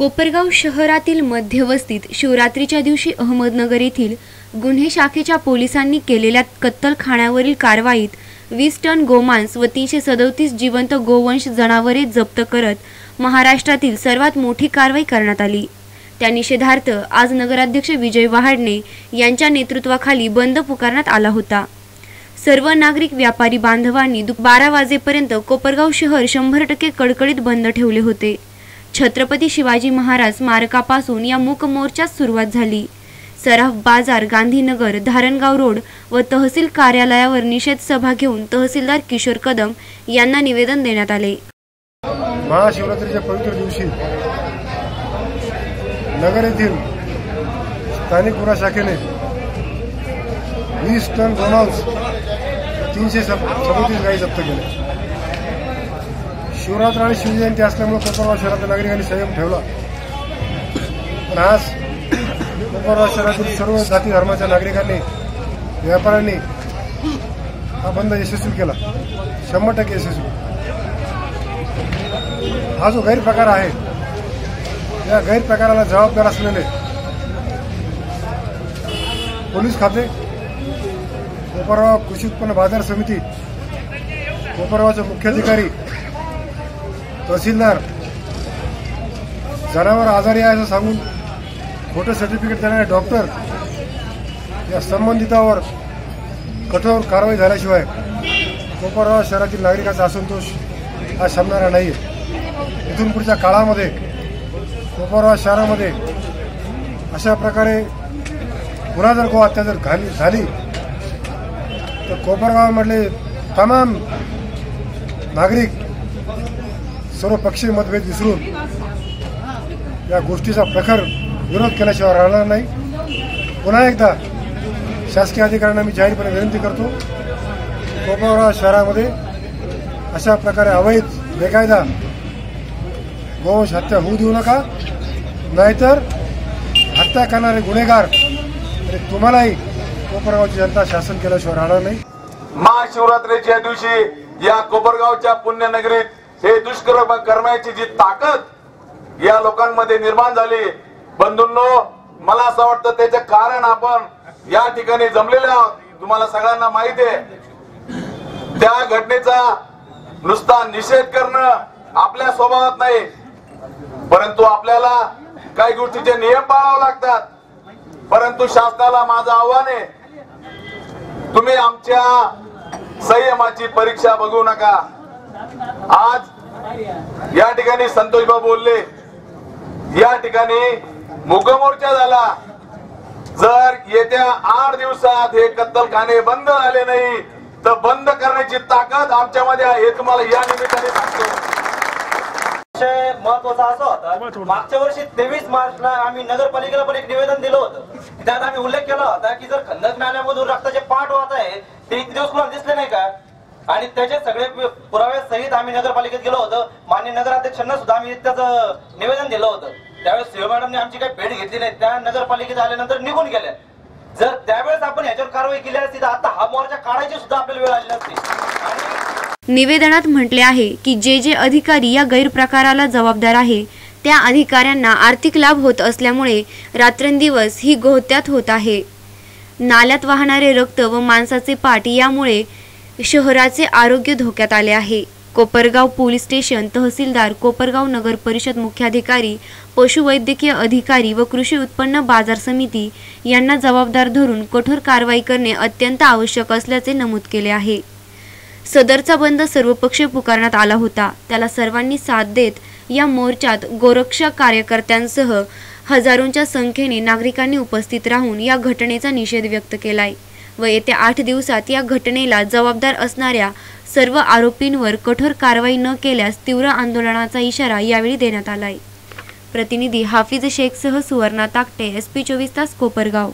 कोपरगाव शहरातील मध्यवस्तीत शिवरात्रीच्या दिवशी अहमदनगर येथील गुन्हे शाखेच्या पोलिसांनी केलेल्या कत्तलखाण्यावरील कारवाईत वीस टन गोमांस व तीनशे सदोतीस जिवंत गोवंश जनावरे जप्त करत महाराष्ट्रातील सर्वात मोठी कारवाई करण्यात आली. त्या निषेधार्थ आज नगराध्यक्ष विजय वहाडणे यांच्या नेतृत्वाखाली बंद पुकारण्यात आला होता. सर्व नागरिक व्यापारी बांधवांनी दु बारा वाजेपर्यंत कोपरगाव शहर शंभर टक्के कडकडीत बंद ठेवले होते. छत्रपती शिवाजी महाराज स्मारकापासून या मूक मोर्चास सुरुवात झाली. सराफ बाजार गांधीनगर धारणगाव रोड व तहसील कार्यालयावर निषेध सभा घेऊन तहसीलदार किशोर कदम यांना निवेदन देण्यात आले. महाशिवरात्रीच्या पवित्र दिवशी नगर येथील स्थानिक गुन्हा शाखेने वीस टन गोमांस तीनशे सदतीस गाई जप्त केल्या. शिवरात्र आणि शिवजयंती असल्यामुळे कोपरगाव शहरातील नागरिकांनी संयम ठेवला. पण आज कोपरगाव शहरातील सर्व जाती धर्माच्या नागरिकांनी व्यापाऱ्यांनी हा बंद यशस्वी केला. शंभर टक्के यशस्वी. हा जो गैरप्रकार आहे या गैरप्रकाराला जबाबदार असलेले पोलीस खाते कोपरगाव कृषी उत्पन्न बाजार समिती कोपरगावचे मुख्याधिकारी तहसीलदार जनावर आजारी आहे असं सांगून खोटं सर्टिफिकेट देणारे डॉक्टर या संबंधितावर कठोर कारवाई झाल्याशिवाय कोपरगाव शहरातील नागरिकांचा असंतोष हा शमणारा नाही आहे इथून पुढच्या काळामध्ये कोपरगाव शहरामध्ये अशा प्रकारे पुन्हा जर गो हत्या जर घाली झाली तर कोपरगावामधले तमाम नागरिक सर्व पक्षीय मतभेद विसरून या गोष्टीचा प्रखर विरोध केल्याशिवाय राहणार नाही. पुन्हा एकदा शासकीय अधिकाऱ्यांना मी जाहीरपणे विनंती करतो कोपरगाव शहरामध्ये अशा प्रकारे अवैध बेकायदा गोवंश हत्या होऊ देऊ नका. नाहीतर हत्या करणारे गुन्हेगार तुम्हालाही कोपरगावची जनता शासन केल्याशिवाय राहणार नाही. महाशिवरात्रीच्या दिवशी या कोपरगावच्या पुण्यनगरीत हे दुष्कर्म करण्याची जी ताकद या लोकांमध्ये निर्माण झाली बंधूंनो मला असं वाटतं त्याचे कारण आपण या ठिकाणी जमलेले आहोत. तुम्हाला सगळ्यांना माहिती आहे. त्या घटनेचा नुसता निषेध करणं आपल्या स्वभावात नाही परंतु आपल्याला काही गोष्टीचे नियम पाळावे लागतात. परंतु शासनाला माझं आव्हान आहे तुम्ही आमच्या संयमाची परीक्षा बघू नका. आज या ठिकाणी संतोषबा बोलले. या ठिकाणी मुकमोर्चा झाला. जर येत्या आठ दिवसात हे कत्तलखाने बंद झाले नाही तर बंद करण्याची ताकद आमच्यामध्ये आहे हे तुम्हाला या निमित्ताने सांगतो. विषय महत्त्वाचा असा होता. मागच्या वर्षी तेवीस मार्चला आम्ही नगरपालिकेला पण एक निवेदन दिलं होतं. त्यात आम्ही उल्लेख केला होता की जर खंदक नाल्यामधून रक्ताचे पाठ वाहत आहे ते इतके दिवस कोणाला दिसले नाही का? आणि त्याचे सगळे पुरावे सहित आम्ही नगरपालिकेत गेलो होतो. मान्य नगराध्यक्षांना सुद्धा आम्ही त्याचं निवेदन दिलं होतं. त्यावेळेस शिव मॅडमने आमची काही भेट घेतली नाही. त्या नगरपालिकेत आल्यानंतर निघून गेल्या. जर त्यावेळेस आपण ह्याच्यावर कारवाई केली असती तर आता हा मोर्चा काढायची सुद्धा आपल्याला वेळ आली नसती. निवेदनात म्हटले आहे की जे जे अधिकारी या गैरप्रकाराला जबाबदार आहे त्या अधिकाऱ्यांना आर्थिक लाभ होत असल्यामुळे रात्रंदिवस ही गोहत्यात होत आहे. नाल्यात वाहणारे रक्त व माणसाचे पाठ यामुळे शहराचे आरोग्य धोक्यात आले आहे. कोपरगाव पोलीस स्टेशन तहसीलदार कोपरगाव नगर परिषद मुख्याधिकारी पशुवैद्यकीय अधिकारी व कृषी उत्पन्न बाजार समिती यांना जबाबदार धरून कठोर कारवाई करणे अत्यंत आवश्यक असल्याचे नमूद केले आहे. सदरचा बंद सर्वपक्षीय पुकारण्यात आला होता. त्याला सर्वांनी साथ देत या मोर्चात गोरक्षा कार्यकर्त्यांसह हजारोंच्या संख्येने नागरिकांनी उपस्थित राहून या घटनेचा निषेध व्यक्त केलाय. व येत्या आठ दिवसात या घटनेला जबाबदार असणाऱ्या सर्व आरोपींवर कठोर कारवाई न केल्यास तीव्र आंदोलनाचा इशारा यावेळी देण्यात आलाय. प्रतिनिधी हाफिज शेखसह सुवर्णा ताकटे एस पी चोवीस तास कोपरगाव.